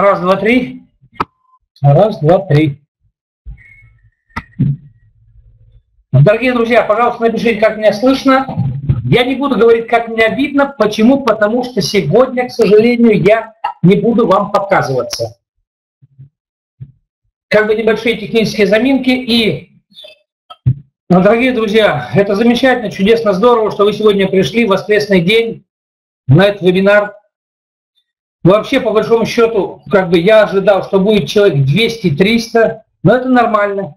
Раз, два, три. Раз, два, три. Дорогие друзья, пожалуйста, напишите, как меня слышно. Я не буду говорить, как меня видно. Почему? Потому что сегодня, к сожалению, я не буду вам показываться. Как бы небольшие технические заминки. И, ну, дорогие друзья, это замечательно, чудесно, здорово, что вы сегодня пришли в воскресный день на этот вебинар. Вообще, по большому счету, как бы я ожидал, что будет человек 200-300, но это нормально.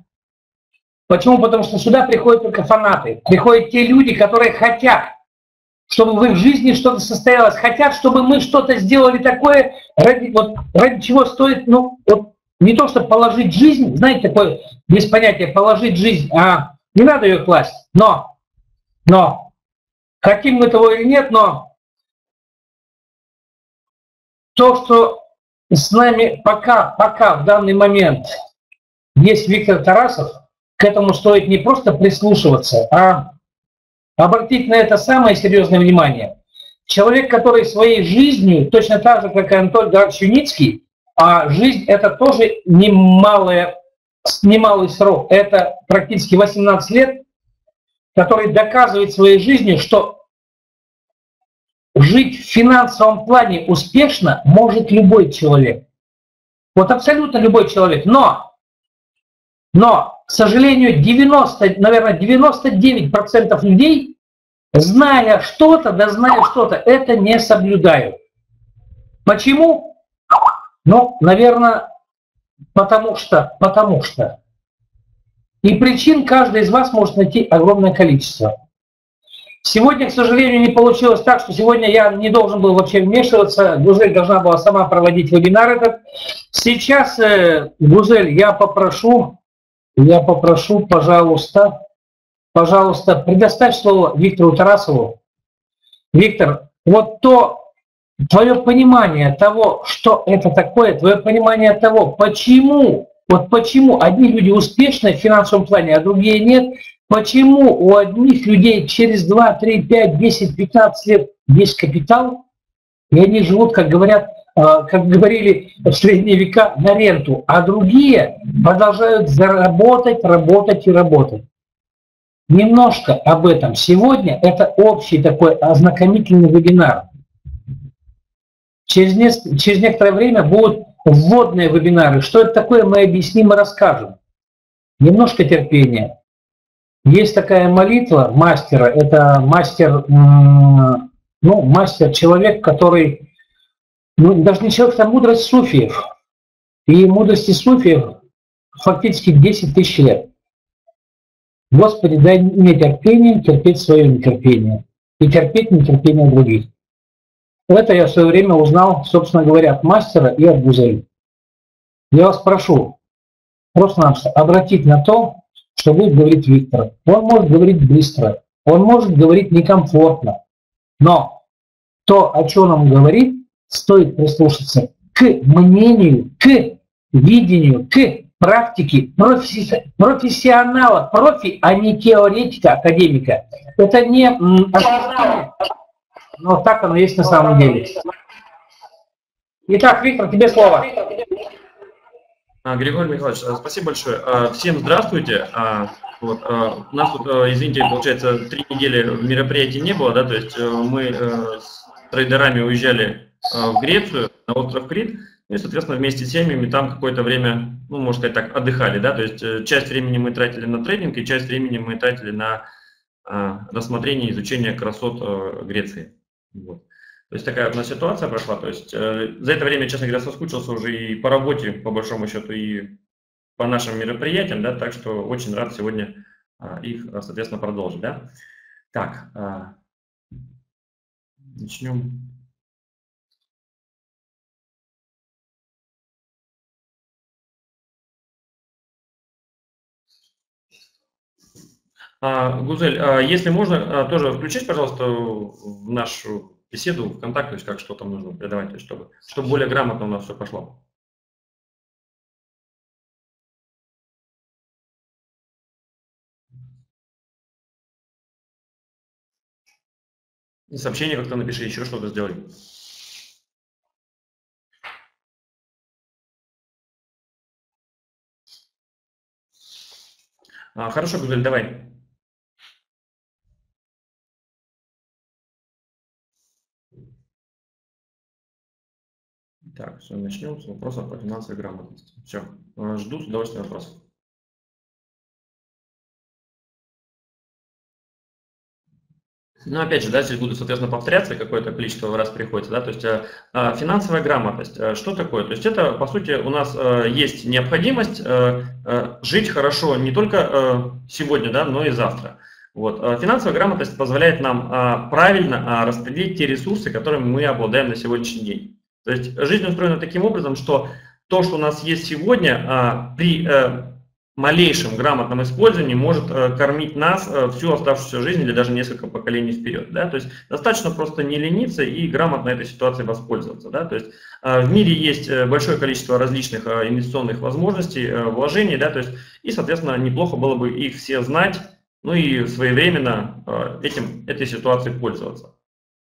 Почему? Потому что сюда приходят только фанаты. Приходят те люди, которые хотят, чтобы в их жизни что-то состоялось. Хотят, чтобы мы что-то сделали такое, ради, вот, ради чего стоит, ну, вот, не то, чтобы положить жизнь, знаете, такое без понятия положить жизнь, а не надо ее класть, но, но, хотим мы того или нет, но то, что с нами пока, пока в данный момент есть Виктор Тарасов – к этому стоит не просто прислушиваться, а обратить на это самое серьезное внимание. Человек, который своей жизнью, точно так же, как и Анатолий Юницкий, а жизнь это тоже немалая, немалый срок, это практически 18 лет, который доказывает своей жизнью, что жить в финансовом плане успешно может любой человек. Вот абсолютно любой человек. Но, но к сожалению, 90, наверное, 99% людей, зная что-то, да зная что-то, это не соблюдают. Почему? Ну, наверное, потому что, потому что. И причин каждый из вас может найти огромное количество. Сегодня, к сожалению, не получилось так, что сегодня я не должен был вообще вмешиваться. Гузель должна была сама проводить вебинар этот. Сейчас, э, Гузель, я попрошу я попрошу, пожалуйста, пожалуйста, предоставь слово Виктору Тарасову. Виктор, вот то твое понимание того, что это такое, твое понимание того, почему, вот почему одни люди успешны в финансовом плане, а другие нет, почему у одних людей через 2, 3, 5, 10, 15 лет есть капитал, и они живут, как говорят, а, как говорили в средние века, на ренту, а другие продолжают заработать, работать и работать. Немножко об этом сегодня. Это общий такой ознакомительный вебинар. Через, не, через некоторое время будут вводные вебинары. Что это такое, мы объясним и расскажем. Немножко терпения. Есть такая молитва мастера. Это мастер, ну, мастер, человек, который ну, даже не человек, это мудрость суфиев. И мудрости суфиев фактически 10 тысяч лет. Господи, дай мне терпение, терпеть свое нетерпение. И терпеть нетерпение других. Это я в свое время узнал, собственно говоря, от мастера и от Гузели. Я вас прошу, просто-напросто обратить на то, что будет говорить Виктор. Он может говорить быстро, он может говорить некомфортно, но то, о чем он говорит, стоит прислушаться к мнению, к видению, к практике профи профессионала, профи, а не теоретика, академика. Это не но так оно есть на самом деле. Итак, Виктор, тебе слово. А, Григорий Михайлович, а, спасибо большое. А, всем здравствуйте. Вот, у нас тут, извините, получается, три недели мероприятий не было, да, то есть э, мы э, с трейдерами уезжали Э, в Грецию, на остров Крит, и, соответственно, вместе с семьями там какое-то время, ну, можно сказать так, отдыхали, да, то есть э, часть времени мы тратили на трейдинг, и часть времени мы тратили на э, рассмотрение, изучение красот Греции. Вот. То есть такая нас ситуация прошла, то есть за это время, честно говоря, соскучился уже и по работе, по большому счету, и по нашим мероприятиям, да, так что очень рад сегодня их, соответственно, продолжить, да. Так, начнем. А, Гузель, а если можно, а, тоже включить, пожалуйста, в нашу беседу ВКонтакте, то есть как что там нужно передавать, чтобы, чтобы более грамотно у нас все пошло. И сообщение как-то напиши, еще что-то сделай. А, хорошо, Гузель, давай. Так, все, начнем с вопросов по финансовой грамотности. Все, э, жду с удовольствием вопросов. Ну, опять же, да, здесь буду, соответственно, повторяться, какое-то количество раз приходится, да, то есть э, э, финансовая грамотность, что такое? То есть это, по сути, у нас есть необходимость жить хорошо не только сегодня, да, но и завтра. Вот. Финансовая грамотность позволяет нам правильно распределить те ресурсы, которыми мы обладаем на сегодняшний день. То есть жизнь устроена таким образом, что то, что у нас есть сегодня, э, при э, малейшем грамотном использовании может э, кормить нас э, всю оставшуюся жизнь или даже несколько поколений вперед. Да? То есть достаточно просто не лениться и грамотно этой ситуацией воспользоваться. Да? То есть э, в мире есть большое количество различных инвестиционных возможностей, вложений, да? то есть, и, соответственно, неплохо было бы их все знать, ну и своевременно этим, этой ситуацией пользоваться.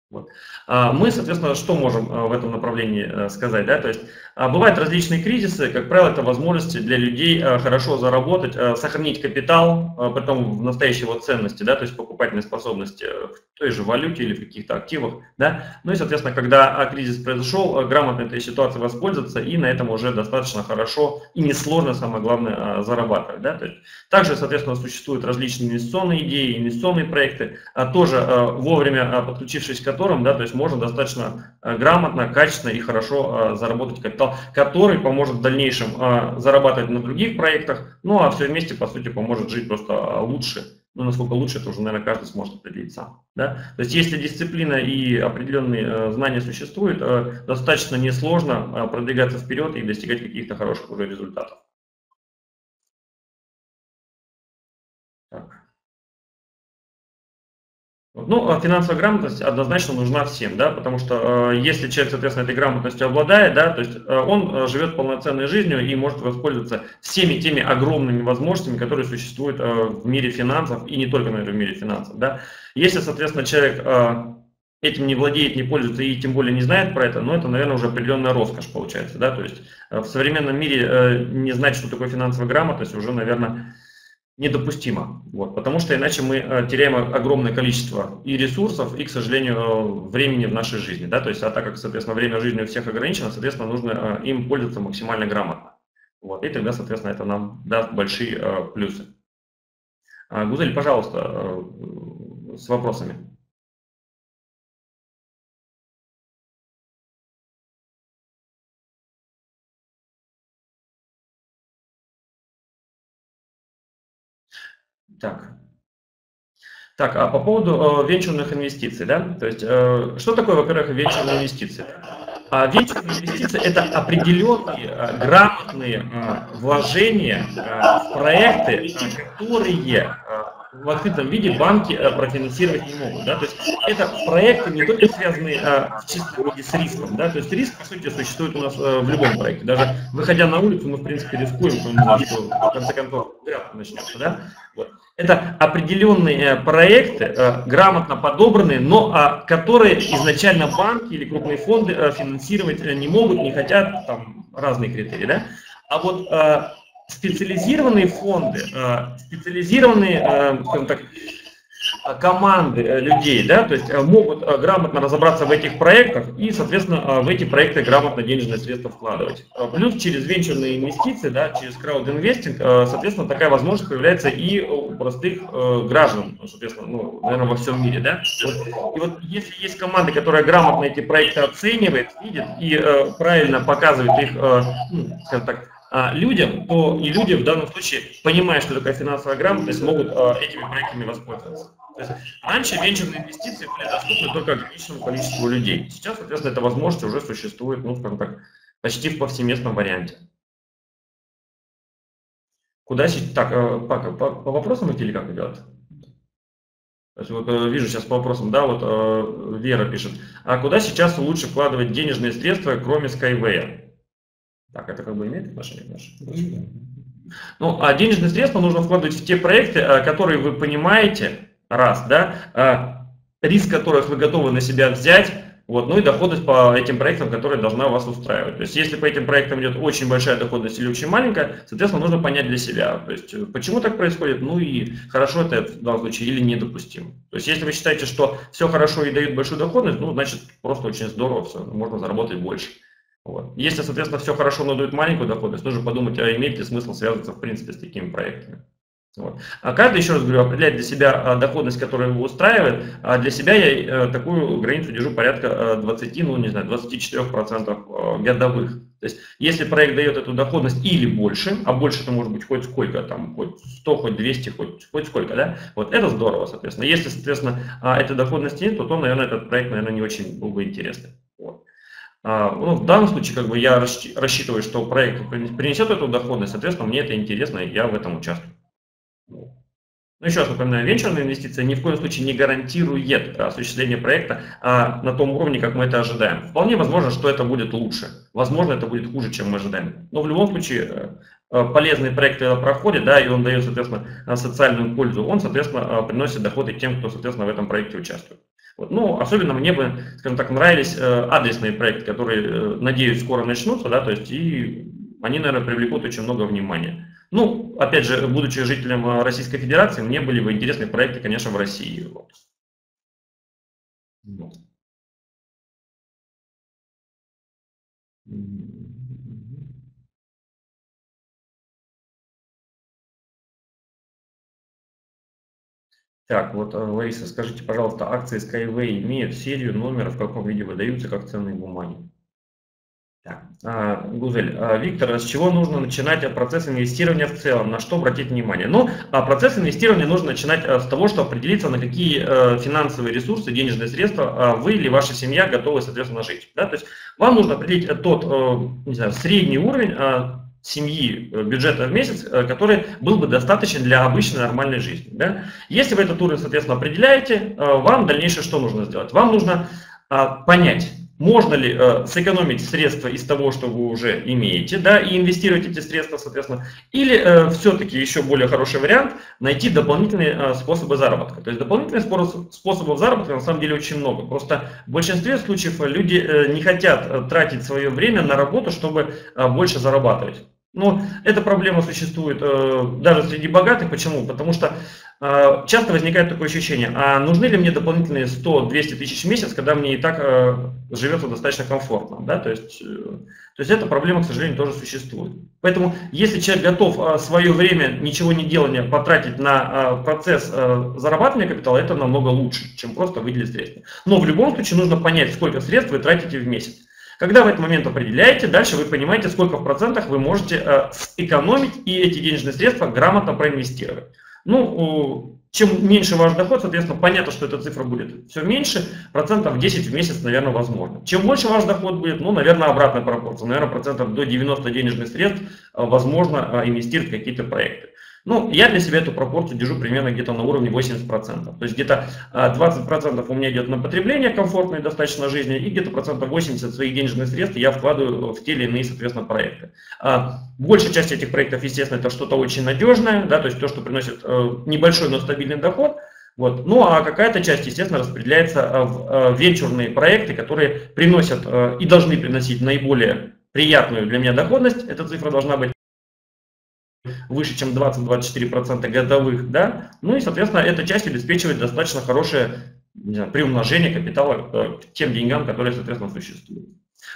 Вот. А, мы, соответственно, что можем а, в этом направлении э, сказать? Да? То есть бывают различные кризисы, как правило, это возможности для людей хорошо заработать, сохранить капитал, потом в настоящей его ценности, да, то есть покупательной способности в той же валюте или в каких-то активах. Да? Ну и, соответственно, когда кризис произошел, грамотно этой ситуацией воспользоваться и на этом уже достаточно хорошо и несложно, самое главное, зарабатывать. Да? То есть, также, соответственно, существуют различные инвестиционные идеи, инвестиционные проекты, тоже вовремя подключившись к которым, да, то есть можно достаточно э, грамотно, качественно и хорошо э, заработать капитал, который поможет в дальнейшем э, зарабатывать на других проектах, ну а все вместе, по сути, поможет жить просто лучше. Ну, насколько лучше, это уже, наверное, каждый сможет определить сам. Да? То есть, если дисциплина и определенные знания существуют, достаточно несложно продвигаться вперед и достигать каких-то хороших уже результатов. Ну, а финансовая грамотность однозначно нужна всем, да, потому что э, если человек, соответственно, этой грамотностью обладает, да, то есть э, он э, живет полноценной жизнью и может воспользоваться всеми теми огромными возможностями, которые существуют э, в мире финансов и не только, наверное, в мире финансов, да. Если, соответственно, человек э, этим не владеет, не пользуется и тем более не знает про это, ну, это, наверное, уже определенная роскошь получается, да, то есть э, в современном мире э, не знать, что такое финансовая грамотность, уже, наверное, недопустимо. Вот, потому что иначе мы э, теряем огромное количество и ресурсов, и, к сожалению, э, времени в нашей жизни. Да? То есть, а так как, соответственно, время жизни у всех ограничено, соответственно, нужно э, им пользоваться максимально грамотно. Вот, и тогда, соответственно, это нам даст большие плюсы. А, Гузель, пожалуйста, с вопросами. Так. Так, а по поводу э, венчурных инвестиций, да, то есть, э, что такое, во-первых, венчурные инвестиции? А венчурные инвестиции – это определенные э, грамотные э, вложения э, в проекты, которые э, в открытом виде банки э, профинансировать не могут. Да? То есть это проекты не только связанные э, в чистом виде с риском. Да? То есть риск, по сути, существует у нас э, в любом проекте. Даже выходя на улицу, мы, в принципе, рискуем, что в конце концов грязь начнется. Да? Вот. Это определенные проекты, грамотно подобранные, но э, которые изначально банки или крупные фонды финансировать не могут, не хотят, там разные критерии. Да? А вот специализированные фонды, специализированные, скажем так, Э, команды э, людей, да, то есть э, могут грамотно разобраться в этих проектах и, соответственно, в эти проекты грамотно денежные средства вкладывать. Плюс через венчурные инвестиции, да, через краудинвестинг, соответственно, такая возможность появляется и у простых граждан, соответственно, ну, наверное, во всем мире, да. И вот если есть команда, которая грамотно эти проекты оценивает, видит и правильно показывает их, ну, скажем так, людям, то и люди в данном случае, понимая, что такое финансовая грамотность, могут этими проектами воспользоваться. То есть раньше венчурные инвестиции были доступны только ограниченному количеству людей. Сейчас, соответственно, эта возможность уже существует, ну, скажем так, почти в повсеместном варианте. Куда сейчас... Так, э, Пака, по, по вопросам идти или как делать? То есть вот э, вижу сейчас по вопросам, да, вот э, Вера пишет. А куда сейчас лучше вкладывать денежные средства, кроме Skyway? Так, это как бы имеет отношение к нашему? Ну, а денежные средства нужно вкладывать в те проекты, которые вы понимаете, раз, да, а, риск которых вы готовы на себя взять, Вот, ну и доходность по этим проектам, которые должна вас устраивать. То есть, если по этим проектам идет очень большая доходность или очень маленькая, соответственно, нужно понять для себя, то есть, э, почему так происходит, ну и хорошо это в данном случае или недопустимо. То есть, если вы считаете, что все хорошо и дает большую доходность, ну, значит, просто очень здорово, все, можно заработать больше. Вот. Если, соответственно, все хорошо, но дает маленькую доходность, нужно подумать, а имеет ли смысл связываться, в принципе, с такими проектами. Вот. А каждый, еще раз говорю, определяет для себя а, доходность, которая его устраивает. А для себя я э, такую границу держу порядка 20, э, ну не знаю, 24% э, годовых. То есть, если проект дает эту доходность или больше, а больше это может быть хоть сколько, там, хоть 100, хоть 200, хоть, хоть сколько, да, вот это здорово, соответственно. Если, соответственно, а, этой доходности нет, то, то, наверное, этот проект, наверное, не очень был бы интересный. Вот. Ну, в данном случае, как бы я рассчитываю, что проект принесет эту доходность, соответственно, мне это интересно, и я в этом участвую. Ну, еще раз напоминаю, венчурная инвестиция ни в коем случае не гарантирует осуществление проекта а, на том уровне, как мы это ожидаем. Вполне возможно, что это будет лучше. Возможно, это будет хуже, чем мы ожидаем. Но в любом случае, э, э, полезный проект проходит, да, и он дает, соответственно, социальную пользу, он, соответственно, э, приносит доходы тем, кто, соответственно, в этом проекте участвует. Вот. Ну, особенно мне бы, скажем так, нравились адресные проекты, которые, надеюсь, скоро начнутся, да, то есть и они, наверное, привлекут очень много внимания. Ну, опять же, будучи жителем э, Российской Федерации, мне были бы интересны проекты, конечно, в России. Вот. Вот. Так, вот, э, Лариса, скажите, пожалуйста, акции Skyway имеют серию, номер, в каком виде выдаются как ценные бумаги? А, Гузель, а, Виктор, с чего нужно начинать процесс инвестирования в целом? На что обратить внимание? Ну, а процесс инвестирования нужно начинать с того, что определиться, на какие э, финансовые ресурсы, денежные средства вы или ваша семья готовы, соответственно, жить. Да? То есть вам нужно определить тот, э, не знаю, средний уровень семьи э, бюджета в месяц, который был бы достаточен для обычной нормальной жизни. Да? Если вы этот уровень, соответственно, определяете, вам дальнейшее что нужно сделать? Вам нужно понять, можно ли э, сэкономить средства из того, что вы уже имеете, да, и инвестировать эти средства, соответственно, или э, все-таки еще более хороший вариант найти дополнительные э, способы заработка. То есть дополнительных способов заработка на самом деле очень много. Просто в большинстве случаев люди э, не хотят э, тратить свое время на работу, чтобы э, больше зарабатывать. Но эта проблема существует э, даже среди богатых. Почему? Потому что часто возникает такое ощущение, а нужны ли мне дополнительные 100-200 тысяч в месяц, когда мне и так э, живется достаточно комфортно. Да? То, есть, э, то есть эта проблема, к сожалению, тоже существует. Поэтому если человек готов э, свое время, ничего не делания потратить на процесс зарабатывания капитала, это намного лучше, чем просто выделить средства. Но в любом случае нужно понять, сколько средств вы тратите в месяц. Когда вы этот момент определяете, дальше вы понимаете, сколько в процентах вы можете сэкономить и эти денежные средства грамотно проинвестировать. Ну, чем меньше ваш доход, соответственно, понятно, что эта цифра будет все меньше, процентов 10 в месяц, наверное, возможно. Чем больше ваш доход будет, ну, наверное, обратная пропорция. Наверное, процентов до 90 денежных средств э, возможно э, инвестировать в какие-то проекты. Ну, я для себя эту пропорцию держу примерно где-то на уровне 80%. То есть где-то 20% у меня идет на потребление комфортной достаточно жизни, и где-то процентов 80 своих денежных средств я вкладываю в те или иные, соответственно, проекты. А большая часть этих проектов, естественно, это что-то очень надежное, да, то есть то, что приносит э, небольшой, но стабильный доход. Вот. Ну а какая-то часть, естественно, распределяется э, в э, венчурные проекты, которые приносят и должны приносить наиболее приятную для меня доходность. Эта цифра должна быть выше, чем 20-24% годовых, да, ну и, соответственно, эта часть обеспечивает достаточно хорошее не знаю, приумножение капитала э, к тем деньгам, которые, соответственно, существуют.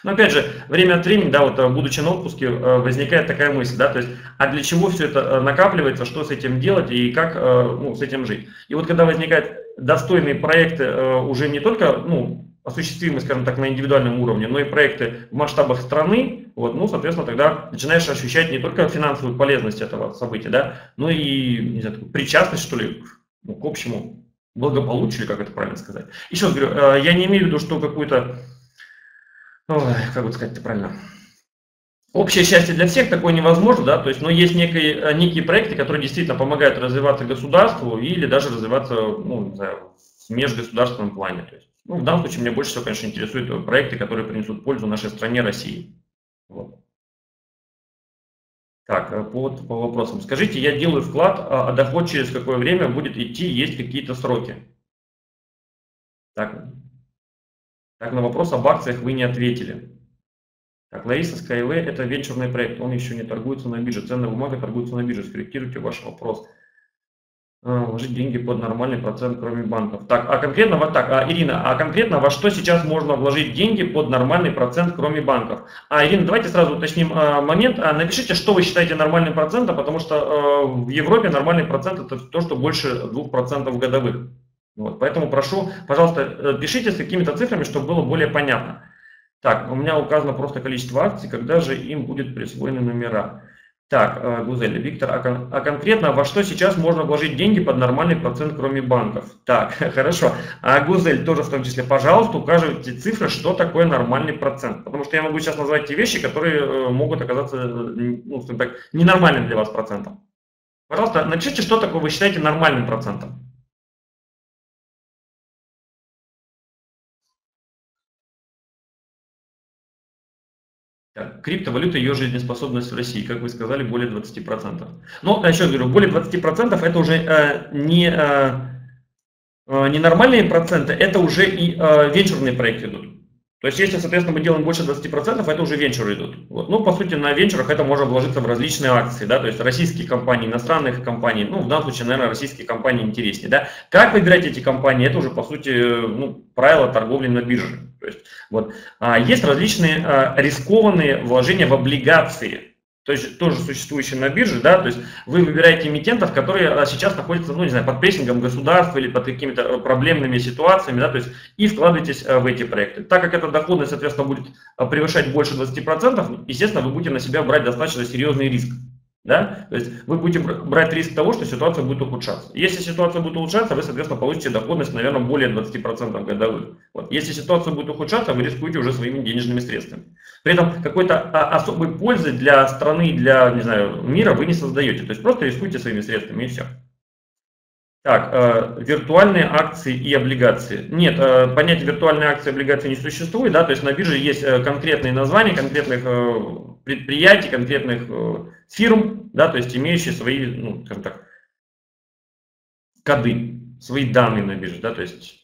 Но опять же, время от времени, да, вот э, будучи на отпуске, э, возникает такая мысль, да, то есть, а для чего все это накапливается, что с этим делать и как ну, с этим жить. И вот когда возникают достойные проекты уже не только, ну, осуществимы, скажем так, на индивидуальном уровне, но и проекты в масштабах страны, вот, ну, соответственно, тогда начинаешь ощущать не только финансовую полезность этого события, да, но и, не знаю, причастность, что ли, ну, к общему благополучию, как это правильно сказать. Еще раз говорю, э, я не имею в виду, что какую-то, как бы сказать это правильно, Общее счастье для всех такое невозможно, да, то есть, но есть некие, э, некие проекты, которые действительно помогают развиваться государству или даже развиваться, ну, не знаю, в межгосударственном плане. То есть, ну, в данном случае меня больше всего, конечно, интересуют проекты, которые принесут пользу нашей стране России. Вот. Так, э, по, по вопросам. Скажите, я делаю вклад, а, а доход через какое время будет идти, есть какие-то сроки? Так, Так, на вопрос об акциях вы не ответили. Так, Лариса Skyway – это венчурный проект, он еще не торгуется на бирже. Ценная бумага торгуется на бирже. Скорректируйте ваш вопрос. А, вложить деньги под нормальный процент, кроме банков. Так, а конкретно вот так, а, Ирина, а конкретно во что сейчас можно вложить деньги под нормальный процент, кроме банков? А, Ирина, давайте сразу уточним а, момент. А, напишите, что вы считаете нормальным процентом, потому что а, в Европе нормальный процент это то, что больше 2% годовых. Вот, поэтому прошу, пожалуйста, э, пишите с какими-то цифрами, чтобы было более понятно. Так, у меня указано просто количество акций, когда же им будет присвоены номера. Так, э, Гузель, Виктор, а, а конкретно во что сейчас можно вложить деньги под нормальный процент, кроме банков? Так, хорошо. А Гузель тоже в том числе, пожалуйста, укажите цифры, что такое нормальный процент. Потому что я могу сейчас назвать те вещи, которые э, могут оказаться ну, так, ненормальным для вас процентом. Пожалуйста, напишите, что такое вы считаете нормальным процентом. Криптовалюта, ее жизнеспособность в России, как вы сказали, более 20%. Но, еще говорю, более 20% это уже э, не, э, э, не нормальные проценты, это уже и э, венчурные проекты идут. То есть, если, соответственно, мы делаем больше 20%, это уже венчуры идут. Вот. Ну, по сути, на венчурах это можно вложиться в различные акции, да, то есть российские компании, иностранных компаний, ну, в данном случае, наверное, российские компании интереснее, да. Как выбирать эти компании, это уже, по сути, ну, правила торговли на бирже. То есть, вот. А есть различные а, рискованные вложения в облигации, то есть тоже существующие на бирже, да, то есть вы выбираете эмитентов, которые а, сейчас находятся, ну, не знаю, под прессингом государства или под какими-то э, проблемными ситуациями, да, то есть и вкладываетесь э, в эти проекты. Так как эта доходность, соответственно, будет э, превышать больше 20%, естественно, вы будете на себя брать достаточно серьезный риск. Да? То есть вы будете брать риск того, что ситуация будет ухудшаться. Если ситуация будет улучшаться, вы, соответственно, получите доходность, наверное, более 20% годовых. Вот. Если ситуация будет ухудшаться, вы рискуете уже своими денежными средствами. При этом какой-то а, особой пользы для страны, для, не знаю, мира вы не создаете. То есть просто рискуйте своими средствами и все. Так, э, виртуальные акции и облигации. Нет, э, понятия виртуальные акции и облигации не существует, да, то есть на бирже есть э, конкретные названия конкретных э, предприятий, конкретных э, фирм, да, то есть имеющие свои, ну, скажем так, коды, свои данные на бирже, да, то есть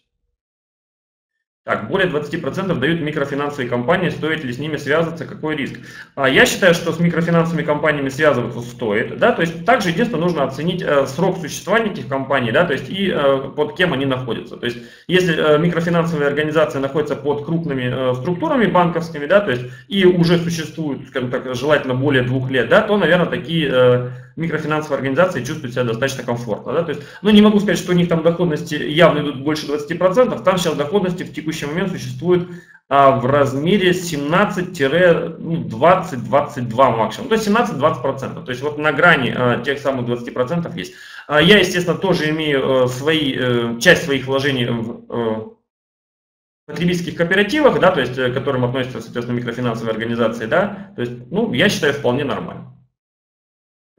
так, более 20% дают микрофинансовые компании, стоит ли с ними связываться, какой риск? А я считаю, что с микрофинансовыми компаниями связываться стоит, да, то есть также единственное нужно оценить э, срок существования этих компаний, да, то есть и э, под кем они находятся. То есть если э, микрофинансовые организации находятся под крупными структурами банковскими, да, то есть и уже существуют, скажем так, желательно более двух лет, да, то, наверное, такие микрофинансовые организации чувствуют себя достаточно комфортно. Да? То есть, ну, не могу сказать, что у них там доходности явно идут больше 20%, там сейчас доходности в текущий момент существуют а, в размере 17-20-22 ну, максимум, то есть 17-20%, то есть вот на грани а, тех самых 20% есть. А, я, естественно, тоже имею а, свои, а, часть своих вложений в а, потребительских кооперативах, да, то есть, к которым относятся, соответственно, микрофинансовые организации, да, то есть, ну, я считаю, вполне нормально.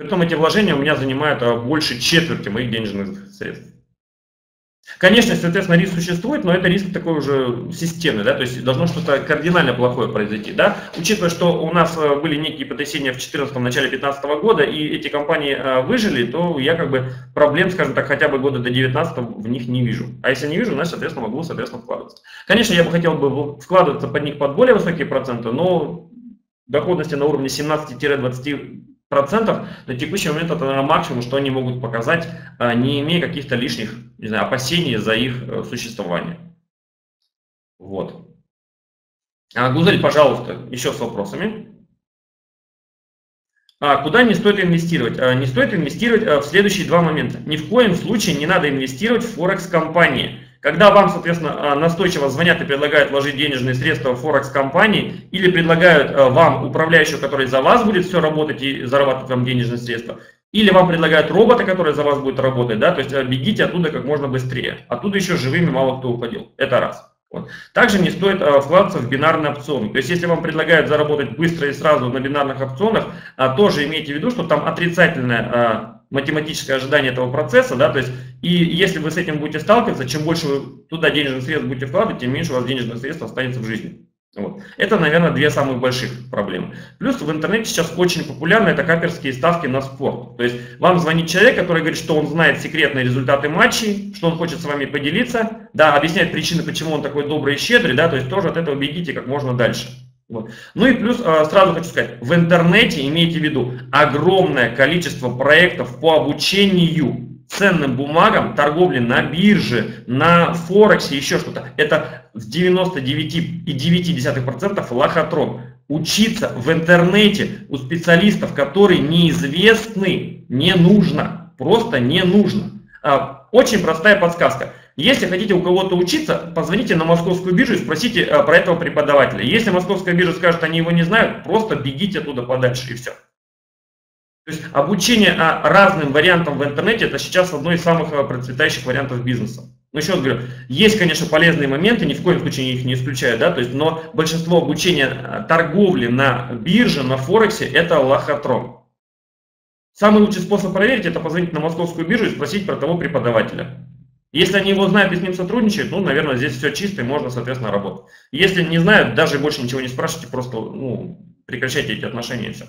Притом эти вложения у меня занимают а, больше четверти моих денежных средств. Конечно, соответственно, риск существует, но это риск такой уже системный, да, то есть должно что-то кардинально плохое произойти, да. Учитывая, что у нас а, были некие потрясения в 2014 начале 2015 года, и эти компании а, выжили, то я как бы проблем, скажем так, хотя бы года до 2019 в них не вижу. А если не вижу, значит, соответственно, могу, соответственно, вкладываться. Конечно, я бы хотел бы вкладываться под них под более высокие проценты, но доходности на уровне 17-20 процентов, на текущий момент это наверное, максимум, что они могут показать, а, не имея каких-то лишних не знаю, опасений за их э, существование. Вот. А, Гузель, пожалуйста, еще с вопросами. А, куда не стоит инвестировать? А, не стоит инвестировать а, в следующие два момента. Ни в коем случае не надо инвестировать в Форекс-компании. Когда вам, соответственно, а, настойчиво звонят и предлагают вложить денежные средства в Форекс-компании или предлагают а, вам управляющего, который за вас будет все работать и зарабатывать вам денежные средства, или вам предлагают робота, который за вас будет работать, да, то есть а, бегите оттуда как можно быстрее. Оттуда еще живыми мало кто уходил. Это раз. Вот. Также не стоит а, вкладываться в бинарные опционы. То есть, если вам предлагают заработать быстро и сразу на бинарных опционах, а, тоже имейте в виду, что там отрицательная а, математическое ожидание этого процесса, да, то есть, и если вы с этим будете сталкиваться, чем больше вы туда денежных средств будете вкладывать, тем меньше у вас денежных средств останется в жизни. Вот. Это, наверное, две самых больших проблемы. Плюс в интернете сейчас очень популярны это каперские ставки на спорт. То есть вам звонит человек, который говорит, что он знает секретные результаты матчей, что он хочет с вами поделиться, да, объясняет причины, почему он такой добрый и щедрый, да, то есть тоже от этого бегите как можно дальше. Вот. Ну и плюс а, сразу хочу сказать, в интернете имейте в виду огромное количество проектов по обучению ценным бумагам, торговле на бирже, на Форексе, еще что-то, это в 99,9% лохотрон. Учиться в интернете у специалистов, которые неизвестны, не нужно. Просто не нужно. А, очень простая подсказка. Если хотите у кого-то учиться, позвоните на московскую биржу и спросите а, про этого преподавателя. Если московская биржа скажет, они его не знают, просто бегите оттуда подальше и все. То есть обучение а, разным вариантам в интернете это сейчас одно из самых а, процветающих вариантов бизнеса. Но еще раз говорю, есть, конечно, полезные моменты, ни в коем случае их не исключаю, да, то есть, но большинство обучения а, торговли на бирже, на Форексе это лохотрон. Самый лучший способ проверить это позвонить на московскую биржу и спросить про того преподавателя. Если они его знают и с ним сотрудничают, ну, наверное, здесь все чисто и можно, соответственно, работать. Если не знают, даже больше ничего не спрашивайте, просто ну, прекращайте эти отношения и все.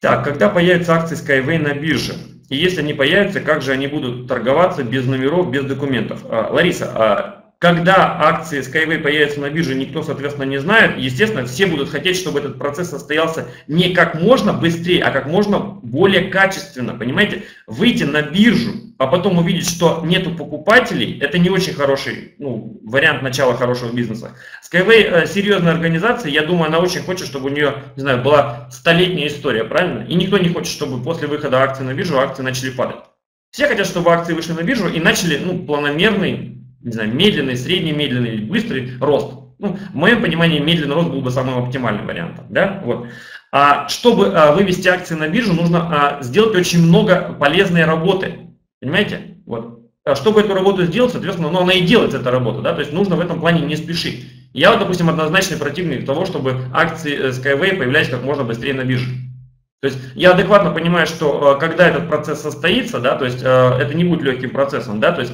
Так, когда появятся акции Skyway на бирже? И если они появятся, как же они будут торговаться без номеров, без документов? А, Лариса, а когда акции Skyway появятся на бирже, никто, соответственно, не знает. Естественно, все будут хотеть, чтобы этот процесс состоялся не как можно быстрее, а как можно более качественно. Понимаете, выйти на биржу, а потом увидеть, что нету покупателей, это не очень хороший ну, вариант начала хорошего бизнеса. Skyway э, серьезная организация, я думаю, она очень хочет, чтобы у нее, не знаю, была столетняя история, правильно? И никто не хочет, чтобы после выхода акций на биржу акции начали падать. Все хотят, чтобы акции вышли на биржу и начали ну, планомерный не знаю, медленный, средний, медленный, быстрый рост. Ну, в моем понимании медленный рост был бы самым оптимальным вариантом. Да? Вот. А чтобы а, вывести акции на биржу, нужно а, сделать очень много полезной работы. Понимаете? Вот. А чтобы эту работу сделать, соответственно, ну, она и делается, эта работа. Да? То есть нужно в этом плане не спешить. Я, вот, допустим, однозначный противник того, чтобы акции э, Skyway появлялись как можно быстрее на бирже. То есть я адекватно понимаю, что э, когда этот процесс состоится, да, то есть э, это не будет легким процессом, да, то есть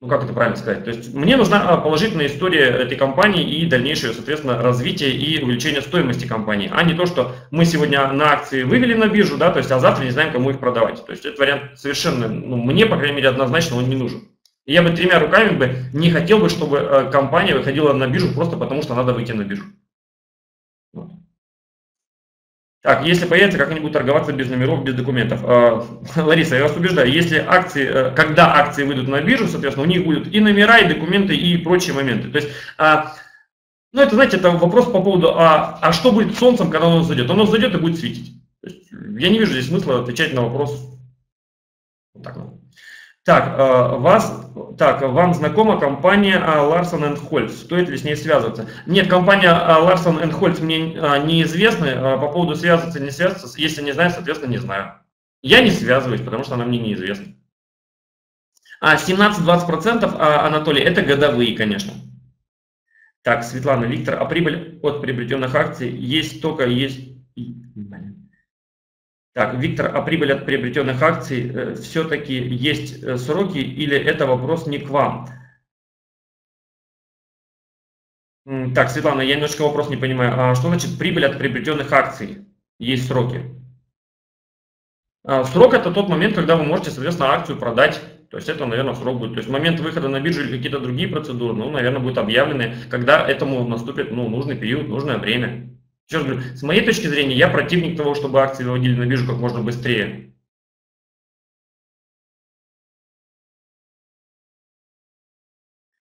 ну как это правильно сказать, то есть мне нужна а, положительная история этой компании и дальнейшее, соответственно, развитие и увеличение стоимости компании, а не то, что мы сегодня на акции вывели на биржу, да, то есть, а завтра не знаем, кому их продавать. То есть этот вариант совершенно, ну, мне, по крайней мере, однозначно он не нужен. Я бы тремя руками бы не хотел бы, чтобы э, компания выходила на биржу просто потому, что надо выйти на биржу. Так, если появится, как они будут торговаться без номеров, без документов? А, Лариса, я вас убеждаю, если акции, э, когда акции выйдут на биржу, соответственно, у них будут и номера, и документы, и прочие моменты. То есть, а, ну, это, знаете, это вопрос по поводу, а, а что будет с солнцем, когда оно зайдет? Оно зайдет и будет светить. Я не вижу здесь смысла отвечать на вопрос вот так. Вот. Так, э, вас, так, вам знакома компания Larson Holtz? Стоит ли с ней связываться? Нет, компания Larson Holtz мне э, неизвестна. Э, по поводу связываться, не связываться, если не знаю, соответственно, не знаю. Я не связываюсь, потому что она мне неизвестна. А 17-20% Анатолий, это годовые, конечно. Так, Светлана, Виктор, а прибыль от приобретенных акций есть только есть... Так, Виктор, а прибыль от приобретенных акций э, все-таки есть э, сроки или это вопрос не к вам? Так, Светлана, я немножко вопрос не понимаю. А что значит прибыль от приобретенных акций? Есть сроки. А, срок это тот момент, когда вы можете, соответственно, акцию продать. То есть это, наверное, срок будет. То есть момент выхода на биржу или какие-то другие процедуры, ну, наверное, будут объявлены, когда этому наступит ну, нужный период, нужное время. Еще раз говорю, с моей точки зрения, я противник того, чтобы акции выводили на биржу как можно быстрее.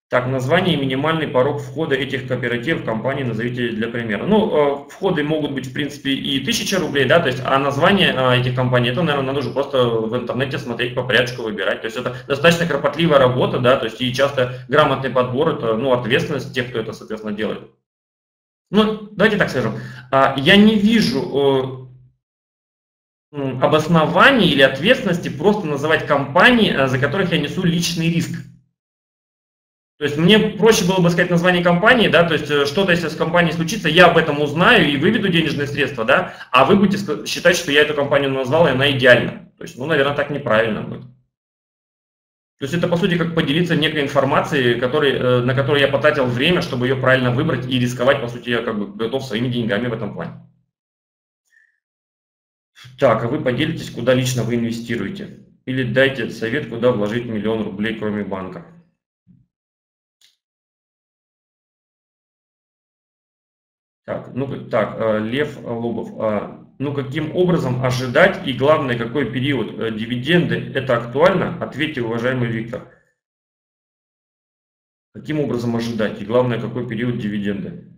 Так, название и минимальный порог входа этих кооперативов в компании назовите для примера. Ну, э, входы могут быть, в принципе, и 1000 рублей, да, то есть, а название э, этих компаний, это, наверное, надо уже просто в интернете смотреть по порядку, выбирать. То есть, это достаточно кропотливая работа, да, то есть, и часто грамотный подбор, это, ну, ответственность тех, кто это, соответственно, делает. Ну, давайте так скажем. А, я не вижу обоснований или ответственности просто называть компании, а, за которых я несу личный риск. То есть мне проще было бы сказать название компании, да, то есть э, что-то, если с компанией случится, я об этом узнаю и выведу денежные средства, да, а вы будете считать, что я эту компанию назвал, и она идеальна. То есть, ну, наверное, так неправильно будет. То есть это, по сути, как поделиться некой информацией, который, э, на которую я потратил время, чтобы ее правильно выбрать и рисковать, по сути, я как бы готов своими деньгами в этом плане. Так, а вы поделитесь, куда лично вы инвестируете? Или дайте совет, куда вложить миллион рублей, кроме банка? Так, ну так, э, Лев Лобов. Ну каким образом ожидать и главное, какой период э, дивиденды, это актуально? Ответьте, уважаемый Виктор. Каким образом ожидать и главное, какой период дивиденды?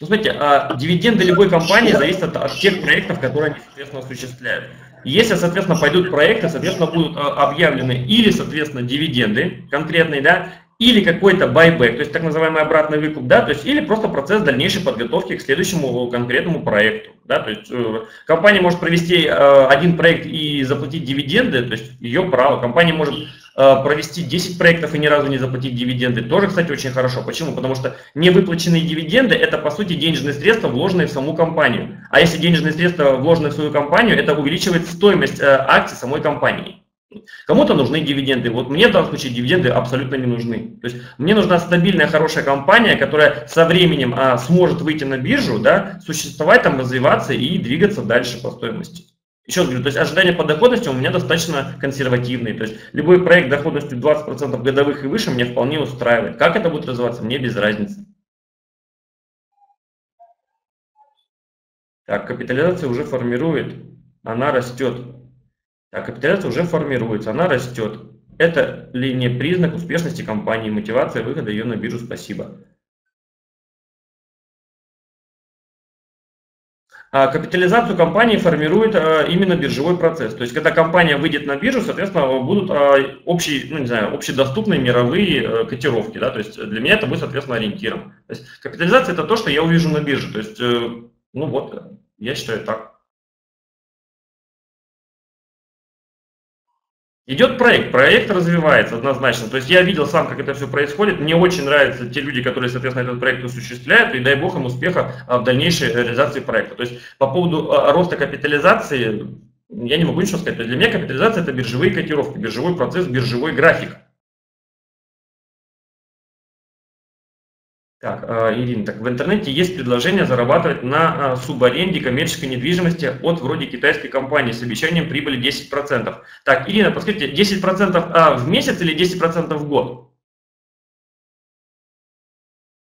Ну, смотрите, а дивиденды любой компании зависят от тех проектов, которые они, соответственно, осуществляют. Если, соответственно, пойдут проекты, соответственно, будут а, объявлены или, соответственно, дивиденды конкретные, да, или какой-то байбек, то есть так называемый обратный выкуп, да, то есть или просто процесс дальнейшей подготовки к следующему конкретному проекту, да, то есть э, компания может провести э, один проект и заплатить дивиденды, то есть ее право, компания может э, провести 10 проектов и ни разу не заплатить дивиденды, тоже, кстати, очень хорошо. Почему? Потому что невыплаченные дивиденды – это, по сути, денежные средства, вложенные в саму компанию. А если денежные средства вложены в свою компанию, это увеличивает стоимость э, акций самой компании. Кому-то нужны дивиденды. Вот мне в данном случае дивиденды абсолютно не нужны. То есть мне нужна стабильная, хорошая компания, которая со временем а, сможет выйти на биржу, да, существовать там, развиваться и двигаться дальше по стоимости. Еще раз говорю, то есть ожидания по доходности у меня достаточно консервативные. То есть любой проект доходностью 20% годовых и выше мне вполне устраивает. Как это будет развиваться, мне без разницы. Так, капитализация уже формирует, она растет. А капитализация уже формируется, она растет. Это ли не признак успешности компании, мотивация выхода ее на биржу? Спасибо. А капитализацию компании формирует а, именно биржевой процесс. То есть, когда компания выйдет на биржу, соответственно, будут а, общие, ну, не знаю, общедоступные мировые э, котировки. Да? То есть, для меня это будет, соответственно, ориентиром. То есть, капитализация – это то, что я увижу на бирже. То есть, э, ну вот, я считаю так. Идет проект, проект развивается однозначно. То есть я видел сам, как это все происходит. Мне очень нравятся те люди, которые, соответственно, этот проект осуществляют, и дай бог им успеха а, в дальнейшей реализации проекта. То есть по поводу а, роста капитализации, я не могу ничего сказать. Для меня капитализация это биржевые котировки, биржевой процесс, биржевой график. Так, а, Ирина, так в интернете есть предложение зарабатывать на а, субаренде коммерческой недвижимости от вроде китайской компании с обещанием прибыли 10%. Так, Ирина, подскажите, 10% а, в месяц или 10% в год?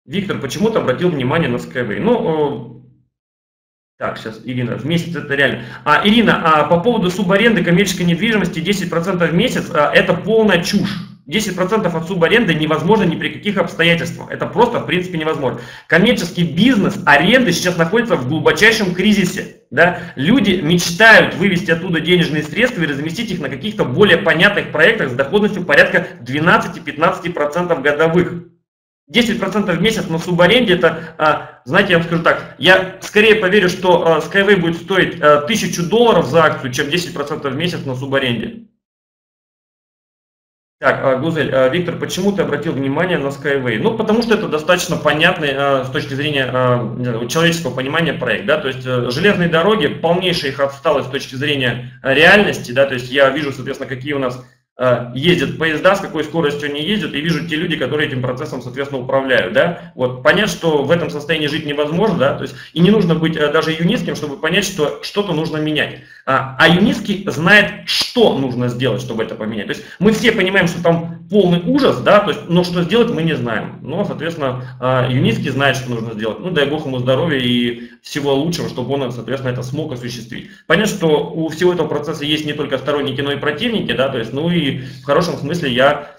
Виктор почему-то обратил внимание на Skyway. Ну, так, сейчас, Ирина, в месяц это реально. А, Ирина, а по поводу субаренды коммерческой недвижимости 10% в месяц, а, это полная чушь. 10% от субаренды невозможно ни при каких обстоятельствах. Это просто, в принципе, невозможно. Коммерческий бизнес аренды сейчас находится в глубочайшем кризисе. Да? Люди мечтают вывести оттуда денежные средства и разместить их на каких-то более понятных проектах с доходностью порядка 12-15% годовых. 10% в месяц на субаренде, это, а, знаете, я вам скажу так, я скорее поверю, что а, Skyway будет стоить 1000 а, долларов за акцию, чем 10% в месяц на субаренде. Так, а, Гузель, а, Виктор, почему ты обратил внимание на Skyway? Ну, потому что это достаточно понятный а, с точки зрения человеческого понимания проект, да, то есть э, железные дороги, полнейшая их отсталость с точки зрения реальности, да, то есть я вижу, соответственно, какие у нас ездят поезда, с какой скоростью они ездят, и вижу те люди, которые этим процессом, соответственно, управляют, да, вот, понять, что в этом состоянии жить невозможно, да, то есть, и не нужно быть э, даже юнистским, чтобы понять, что что-то нужно менять, а, а юнистский знает, что нужно сделать, чтобы это поменять, то есть, мы все понимаем, что там полный ужас, да, то есть, но что сделать мы не знаем, но, соответственно, э, юнистский знает, что нужно сделать, ну, дай бог ему здоровья и всего лучшего, чтобы он, соответственно, это смог осуществить. Понятно, что у всего этого процесса есть не только сторонники, но и противники, да, то есть, ну, и в хорошем смысле я,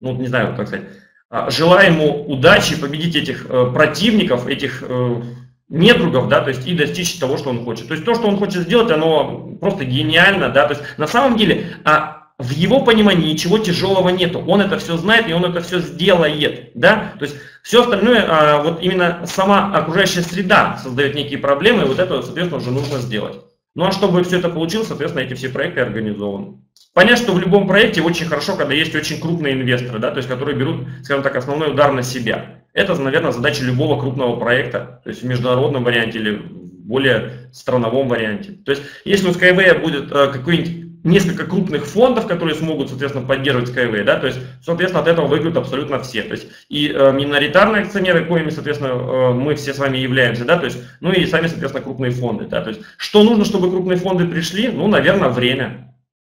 ну, не знаю, как сказать, а, желаю ему удачи победить этих э, противников, этих э, недругов, да, то есть и достичь того, что он хочет. То есть то, что он хочет сделать, оно просто гениально, да, то есть на самом деле а, в его понимании ничего тяжелого нету, он это все знает и он это все сделает, да, то есть все остальное, а, вот именно сама окружающая среда создает некие проблемы, и вот это, соответственно, уже нужно сделать. Ну а чтобы все это получилось, соответственно, эти все проекты организованы. Понятно, что в любом проекте очень хорошо, когда есть очень крупные инвесторы, да, то есть которые берут, скажем так, основной удар на себя. Это, наверное, задача любого крупного проекта, то есть в международном варианте или в более страновом варианте. То есть, если у Skyway будет э, какой-нибудь несколько крупных фондов, которые смогут, соответственно, поддерживать Skyway, да, то есть, соответственно, от этого выиграют абсолютно все. То есть, и э, миноритарные акционеры, коими, соответственно, э, мы все с вами являемся, да, то есть, ну и сами, соответственно, крупные фонды, да, то есть, что нужно, чтобы крупные фонды пришли? Ну, наверное, время.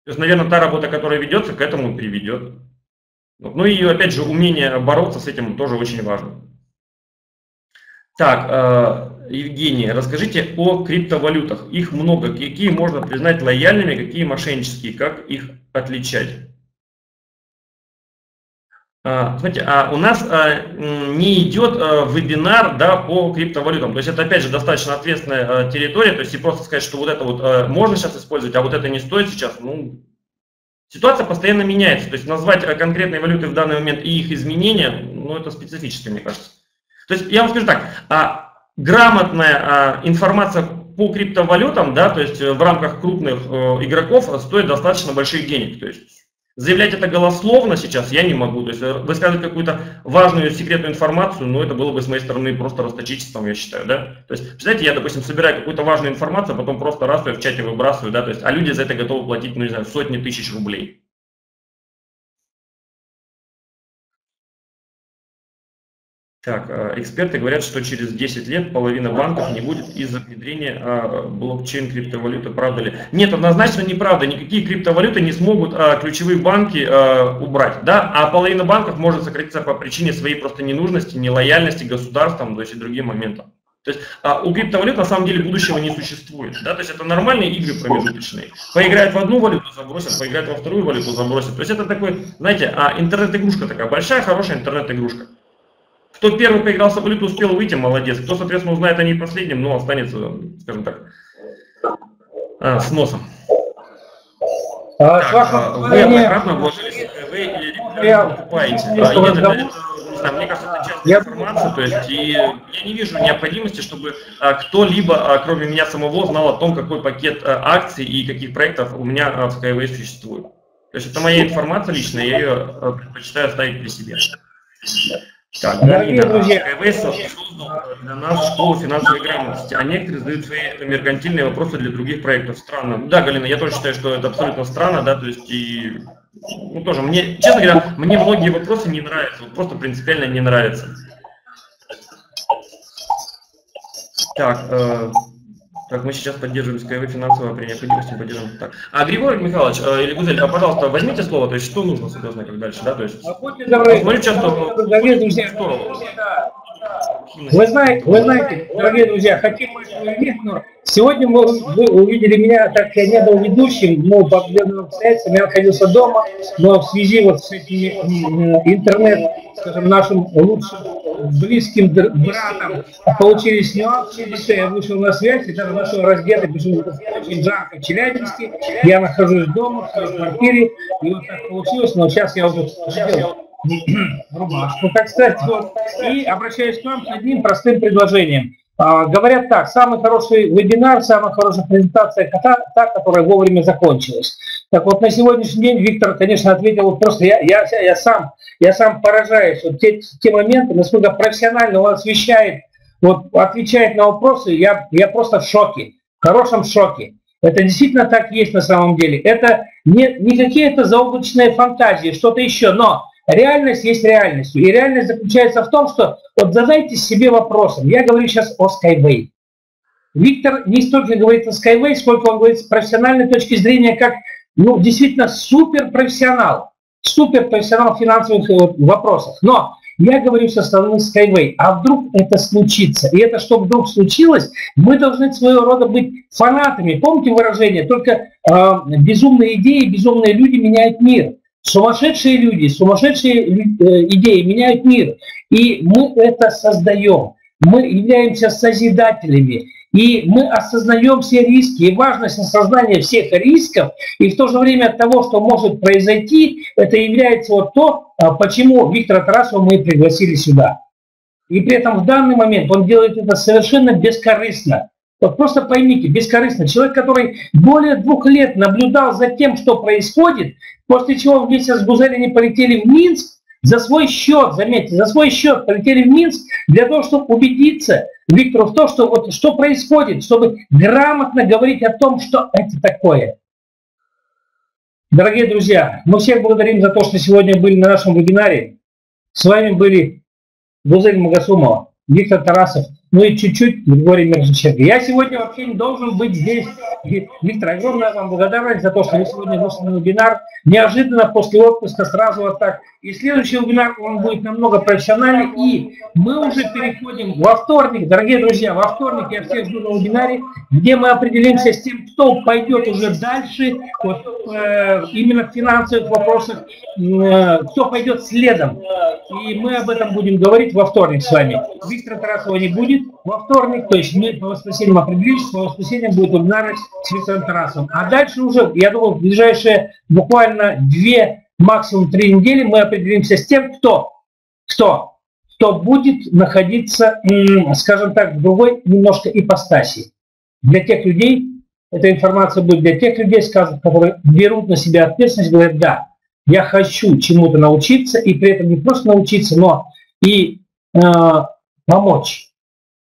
То есть, наверное, та работа, которая ведется, к этому приведет. Ну и, опять же, умение бороться с этим тоже очень важно. Так, э, Евгений, расскажите о криптовалютах. Их много. Какие можно признать лояльными, какие мошеннические, как их отличать? А, смотрите, а у нас а, не идет вебинар да, по криптовалютам. То есть это, опять же, достаточно ответственная территория. То есть и просто сказать, что вот это вот можно сейчас использовать, а вот это не стоит сейчас, ну, Ситуация постоянно меняется, то есть назвать конкретные валюты в данный момент и их изменения, ну это специфически, мне кажется. То есть я вам скажу так, а, грамотная а, информация по криптовалютам, да, то есть в рамках крупных э, игроков стоит достаточно больших денег. То есть заявлять это голословно сейчас я не могу. То есть высказывать какую-то важную секретную информацию, ну это было бы с моей стороны просто расточительством, я считаю, да. То есть, представляете, я, допустим, собираю какую-то важную информацию, а потом просто раз ее в чате выбрасываю, да, то есть, а люди за это готовы платить, ну не знаю, сотни тысяч рублей. Так, э, эксперты говорят, что через 10 лет половина банков не будет из-за внедрения а, блокчейн криптовалюты. Правда ли? Нет, однозначно неправда. Никакие криптовалюты не смогут а, ключевые банки а, убрать. Да? А половина банков может сократиться по причине своей просто ненужности, нелояльности государствам, то есть и другим моментам. То есть у криптовалют на самом деле будущего не существует. Да? То есть это нормальные игры промежуточные. Поиграют в одну валюту, забросят, поиграют во вторую валюту, забросят. То есть это такой, знаете, интернет-игрушка такая, большая, хорошая интернет-игрушка. Кто первый поигрался в валюту, успел выйти, молодец. Кто, соответственно, узнает о ней последним, но останется, скажем так, а, с носом. А, так, а, вы однократно вложились в КВ или регулярно покупаете? А, нет, это, мне кажется, это частная информация, то есть и я не вижу необходимости, чтобы а, кто-либо, а, кроме меня самого, знал о том, какой пакет а, акций и каких проектов у меня а, в КВ существует. То есть это моя информация личная, я ее а, предпочитаю оставить при себе. Так, Дорогие друзья, КВС создал для нас школу финансовой грамотности, а некоторые задают свои меркантильные вопросы для других проектов. Странно. Да, Галина, я тоже считаю, что это абсолютно странно, да, то есть и, ну тоже, мне, честно говоря, мне многие вопросы не нравятся, вот просто принципиально не нравятся. Так, э, так, мы сейчас поддерживаем Skyway финансово, при необходимости поддерживаем. Так. А Григорий Михайлович э, или Гузель, а, пожалуйста, возьмите слово, то есть что нужно, соответственно, как дальше, да, то есть... А будьте добры, смотрю часто друзья, вы знаете, вы знаете, дорогие друзья, хотим мы или нет, но сегодня вы, вы увидели меня, так я не был ведущим, но по определенным обстоятельствам я находился дома, но в связи вот с этим интернет, скажем, нашим лучшим близким братом получились нюансы, все, я вышел на связь, и даже нашел раздетый, почему очень жарко в Челябинске, я нахожусь дома, в своей квартире, и вот так получилось, но сейчас я уже сделал рубашку, так сказать, вот, и обращаюсь к вам с одним простым предложением. А, говорят так, самый хороший вебинар, самая хорошая презентация, та, та, которая вовремя закончилась. Так вот, на сегодняшний день Виктор, конечно, ответил просто, я, я, я, сам, я сам поражаюсь, вот те, те моменты, насколько профессионально он освещает, вот, отвечает на вопросы, я, я просто в шоке, в хорошем шоке. Это действительно так есть на самом деле. Это не, не какие-то заоблачные фантазии, что-то еще, но Реальность есть реальность, И реальность заключается в том, что вот задайте себе вопросом. Я говорю сейчас о Skyway. Виктор не столько говорит о Skyway, сколько он говорит с профессиональной точки зрения, как ну, действительно суперпрофессионал. Суперпрофессионал в финансовых э, вопросах. Но я говорю со стороны Skyway, а вдруг это случится? И это, что вдруг случилось, мы должны своего рода быть фанатами. Помните выражение? Только э, безумные идеи, безумные люди меняют мир. Сумасшедшие люди, сумасшедшие э, идеи меняют мир. И мы это создаем. Мы являемся созидателями. И мы осознаем все риски и важность осознания всех рисков, и в то же время того, что может произойти, это является вот то, а, почему Виктора Тарасова мы пригласили сюда. И при этом в данный момент он делает это совершенно бескорыстно. Вот просто поймите, бескорыстно. Человек, который более двух лет наблюдал за тем, что происходит, после чего вместе с Гузель они полетели в Минск, за свой счет, заметьте, за свой счет полетели в Минск для того, чтобы убедиться, Виктору, в том, что, вот, что происходит, чтобы грамотно говорить о том, что это такое. Дорогие друзья, мы всех благодарим за то, что сегодня были на нашем вебинаре. С вами были Гузель Магасумова, Виктор Тарасов, ну и чуть-чуть Григорий Мержиченко. Я сегодня вообще не должен быть здесь. Виктор, огромная вам благодарность за то, что вы сегодня вышли на вебинар. Неожиданно после отпуска сразу вот так. И следующий вебинар, он будет намного профессиональный. И мы уже переходим во вторник, дорогие друзья, во вторник я всех жду на вебинаре, где мы определимся с тем, кто пойдет уже дальше, вот, э, именно в финансовых вопросах, э, кто пойдет следом. И мы об этом будем говорить во вторник с вами. Виктора Тарасова не будет во вторник, то есть мы по воскресеньям определились, по воскресеньям будет вебинар с Виктором Тарасовым. А дальше уже, я думаю, в ближайшие буквально две, максимум три недели мы определимся с тем, кто, кто, кто будет находиться, скажем так, в другой немножко ипостаси. Для тех людей, эта информация будет для тех людей, скажем, которые берут на себя ответственность, говорят, да, я хочу чему-то научиться, и при этом не просто научиться, но и э, помочь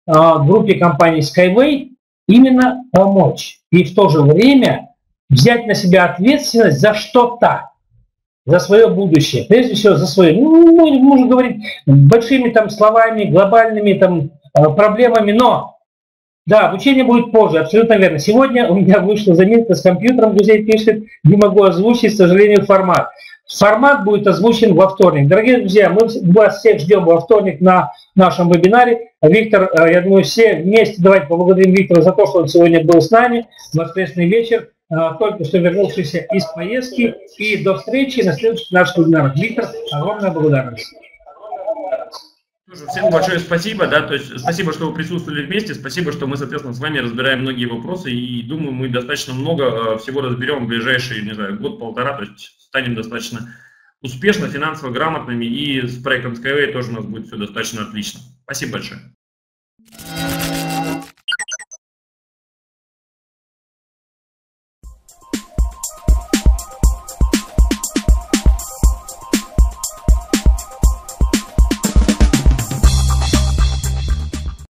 группе компании Skyway именно помочь. И в то же время взять на себя ответственность за что-то, за свое будущее, прежде всего за свое, ну, мы можем говорить большими там словами, глобальными там э, проблемами, но да, обучение будет позже, абсолютно верно. Сегодня у меня вышла заминка с компьютером, друзей пишет, не могу озвучить, к сожалению, формат. Формат будет озвучен во вторник. Дорогие друзья, мы вас всех ждем во вторник на нашем вебинаре. Виктор, э, я думаю, все вместе давайте поблагодарим Виктора за то, что он сегодня был с нами. Воскресный вечер, э, только что вернувшийся из поездки. И до встречи на следующих наших вебинарах. Виктор, огромная благодарность. Всем большое спасибо, да, то есть спасибо, что вы присутствовали вместе, спасибо, что мы, соответственно, с вами разбираем многие вопросы, и думаю, мы достаточно много э, всего разберем в ближайшие, не знаю, год-полтора, то есть станем достаточно успешно, финансово грамотными, и с проектом Skyway тоже у нас будет все достаточно отлично. Спасибо большое.